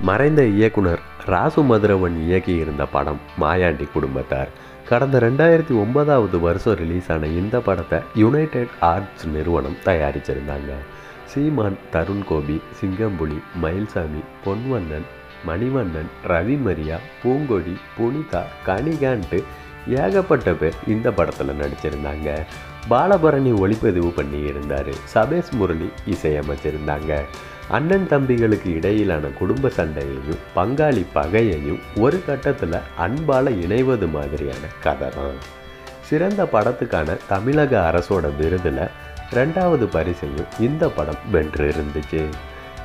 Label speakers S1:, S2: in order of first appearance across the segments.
S1: மறைந்த இயக்குனர் ராசு மதுரவன் இயக்கியிருந்த படம் மாயாண்டி குடும்பத்தார். கடந்த ரெண்டாயிரத்தி ஒன்பதாவது வருஷம் ரிலீஸ் ஆன இந்த படத்தை யுனைடெட் ஆர்ட்ஸ் நிறுவனம் தயாரிச்சிருந்தாங்க. சீமான் தருண் கோபி சிங்கம்புலி மயில்சாமி பொன்வண்ணன் மணிவண்ணன் ரவி மரியா பூங்கொடி புனிதா கனிகான்ட்டு ஏகப்பட்ட பேர் இந்த படத்தில் நடிச்சிருந்தாங்க. பாலபரணி ஒளிப்பதிவு பண்ணியிருந்தார் சபேஷ் முரளி இசையமைச்சிருந்தாங்க. அண்ணன் தம்பிகளுக்கு இடையிலான குடும்ப சண்டையையும் பங்காளி பகையையும் ஒரு கட்டத்தில் அன்பால் இணைவது மாதிரியான கதை தான் சிறந்த படத்துக்கான தமிழக அரசோட விருதில் ரெண்டாவது பரிசையும் இந்த படம் வென்று இருந்துச்சு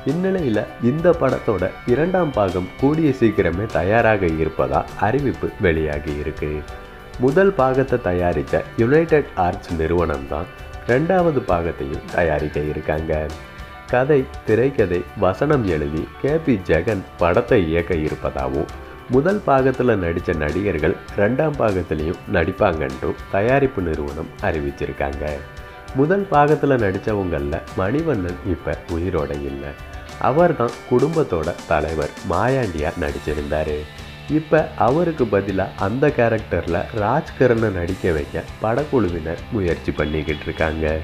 S1: இந்நிலையில் இந்த படத்தோட இரண்டாம் பாகம் கூடிய சீக்கிரமே தயாராக இருப்பதா அறிவிப்பு வெளியாகி இருக்குது முதல் பாகத்தை தயாரித்த யுனைடெட் ஆர்ட்ஸ் நிறுவனம் தான் ரெண்டாவது பாகத்தையும் தயாரிக்க இருக்காங்க. கதை திரைக்கதை வசனம் எழுதி கே. பி. ஜெகன் படத்தை இயக்க இருப்பதாகவும் முதல் பாகத்தில் நடித்த நடிகர்கள் ரெண்டாம் பாகத்திலையும் நடிப்பாங்கன்றும் தயாரிப்பு நிறுவனம் அறிவிச்சிருக்காங்க. முதல் பாகத்தில் நடித்தவங்களில் மணிவண்ணன் இப்போ உயிரோட இல்லை. அவர் தான் குடும்பத்தோட தலைவர் மாயாண்டியார் நடிச்சிருந்தார். இப்போ அவருக்கு பதிலாக அந்த கேரக்டரில் ராஜ்கரனை நடிக்க வைக்க படக்குழுவினர் முயற்சி பண்ணிக்கிட்டு இருக்காங்க.